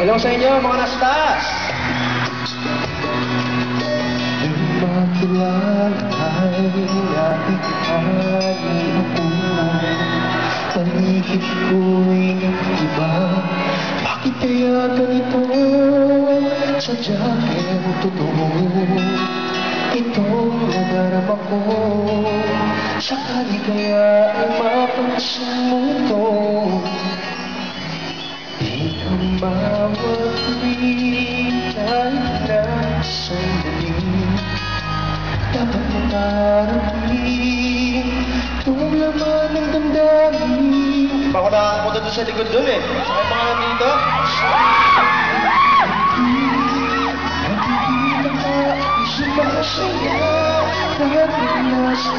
Hello sa inyo, mga nastas! Makilala ay ating ako Paligid ko'y iba Bakit kaya ganito? Sadya kayang totoo Itong nadarama ko Sakali kaya ay mapansin mo ito Mong aramin Itong laman ng damdamin Baka nakakapunta doon sa likod doon eh. Sakay pa nga dito. Nakikita ka, isip ako sa'yo Lahat ng nasa